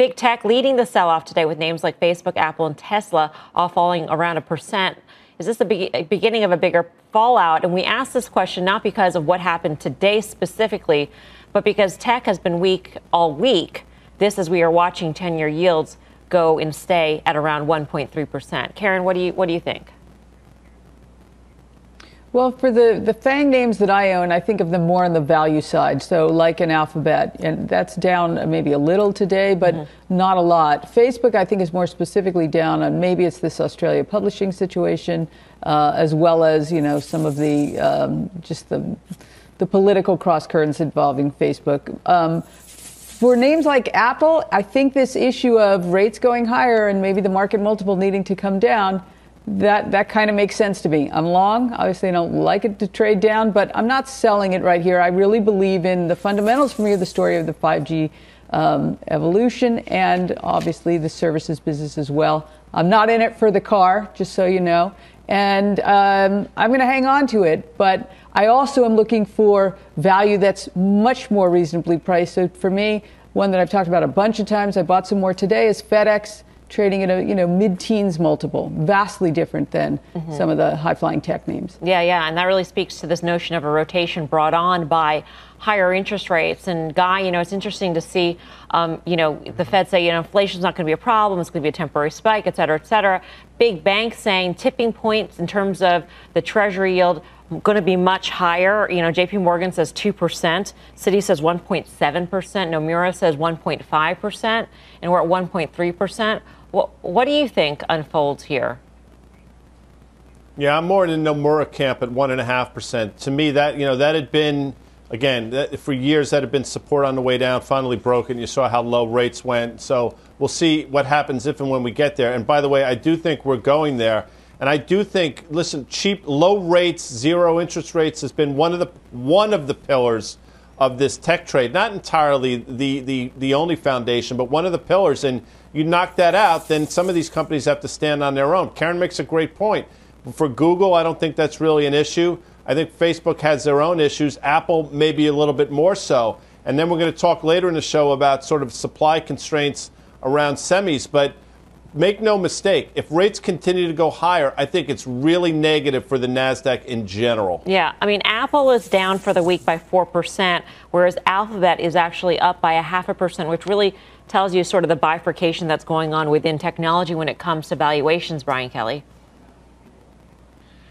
Big tech leading the sell off today with names like Facebook, Apple, and Tesla all falling around a percent. Is this the be- beginning of a bigger fallout? And we ask this question not because of what happened today specifically, but because tech has been weak all week. This, as we are watching 10 year yields go and stay at around 1.3%. Karen, what do you, what do you think? Well, for the, the FANG names that I own, I think of them more on the value side. So, like an Alphabet, and that's down maybe a little today, but mm-hmm. not a lot. Facebook, I think, is more specifically down on maybe it's this Australia publishing situation, uh, as well as you know some of the um, just the the political cross currents involving Facebook. Um, for names like Apple, I think this issue of rates going higher and maybe the market multiple needing to come down that that kind of makes sense to me. I'm long. Obviously, I don't like it to trade down, but I'm not selling it right here. I really believe in the fundamentals for me of the story of the 5G um, evolution and obviously the services business as well. I'm not in it for the car, just so you know, and um, I'm going to hang on to it. But I also am looking for value that's much more reasonably priced. So for me, one that I've talked about a bunch of times, I bought some more today, is FedEx trading at a you know mid-teens multiple, vastly different than mm-hmm. some of the high-flying tech names. Yeah, yeah, and that really speaks to this notion of a rotation brought on by higher interest rates. And Guy, you know, it's interesting to see, um, you know, the Fed say, you know, inflation's not going to be a problem, it's going to be a temporary spike, et cetera, et cetera. Big banks saying tipping points in terms of the Treasury yield going to be much higher. You know, JP Morgan says 2%, Citi says 1.7%, Nomura says 1.5%, and we're at 1.3%. What, what do you think unfolds here? Yeah, I'm more in the Nomura camp at one and a half percent. To me, that you know that had been again that, for years that had been support on the way down. Finally broken. You saw how low rates went. So we'll see what happens if and when we get there. And by the way, I do think we're going there. And I do think, listen, cheap, low rates, zero interest rates has been one of the one of the pillars of this tech trade. Not entirely the the the only foundation, but one of the pillars. And you knock that out, then some of these companies have to stand on their own. Karen makes a great point. For Google, I don't think that's really an issue. I think Facebook has their own issues. Apple, maybe a little bit more so. And then we're going to talk later in the show about sort of supply constraints around semis. But make no mistake, if rates continue to go higher, I think it's really negative for the NASDAQ in general. Yeah. I mean, Apple is down for the week by 4%, whereas Alphabet is actually up by a half a percent, which really tells you sort of the bifurcation that's going on within technology when it comes to valuations, Brian Kelly.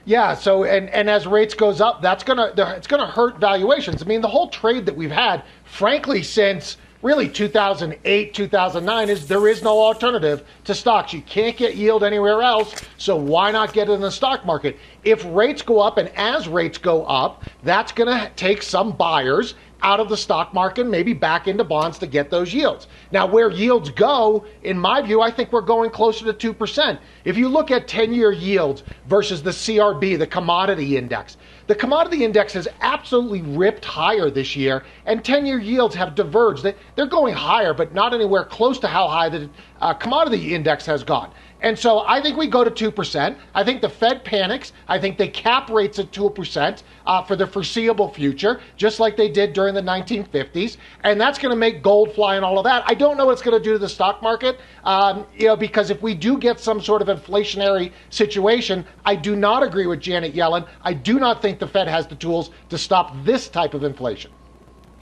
Yeah, so and, and as rates goes up, that's gonna it's gonna hurt valuations. I mean, the whole trade that we've had, frankly, since really 2008, 2009 is there is no alternative to stocks. You can't get yield anywhere else, so why not get it in the stock market? If rates go up and as rates go up, that's going to take some buyers out of the stock market, maybe back into bonds to get those yields. Now, where yields go, in my view, I think we're going closer to 2%. If you look at 10 year yields versus the CRB, the commodity index, the commodity index has absolutely ripped higher this year, and 10 year yields have diverged. They're going higher, but not anywhere close to how high the uh, commodity index has gone. And so I think we go to 2%. I think the Fed panics. I think they cap rates at 2% uh, for the foreseeable future, just like they did during the 1950s. And that's going to make gold fly and all of that. I don't know what it's going to do to the stock market, um, you know, because if we do get some sort of inflationary situation, I do not agree with Janet Yellen. I do not think the Fed has the tools to stop this type of inflation.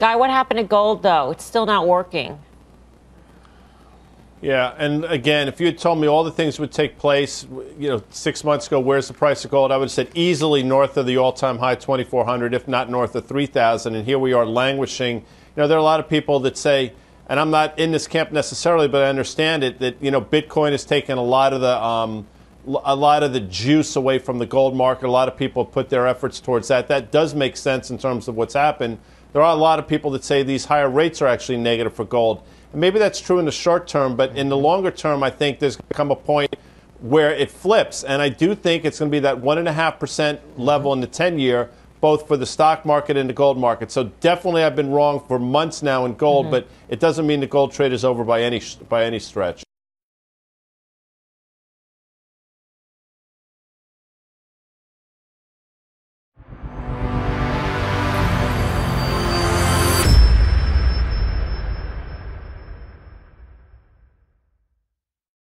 Guy, what happened to gold, though? It's still not working. Yeah, and again, if you had told me all the things would take place, you know, six months ago, where's the price of gold? I would have said easily north of the all-time high, 2,400, if not north of 3,000. And here we are languishing. You know, there are a lot of people that say, and I'm not in this camp necessarily, but I understand it that you know Bitcoin has taken a lot of the um, a lot of the juice away from the gold market. A lot of people put their efforts towards that. That does make sense in terms of what's happened. There are a lot of people that say these higher rates are actually negative for gold. And maybe that's true in the short term, but in the longer term, I think there's going to come a point where it flips. And I do think it's going to be that 1.5% level in the 10 year, both for the stock market and the gold market. So definitely I've been wrong for months now in gold, mm-hmm. but it doesn't mean the gold trade is over by any, by any stretch.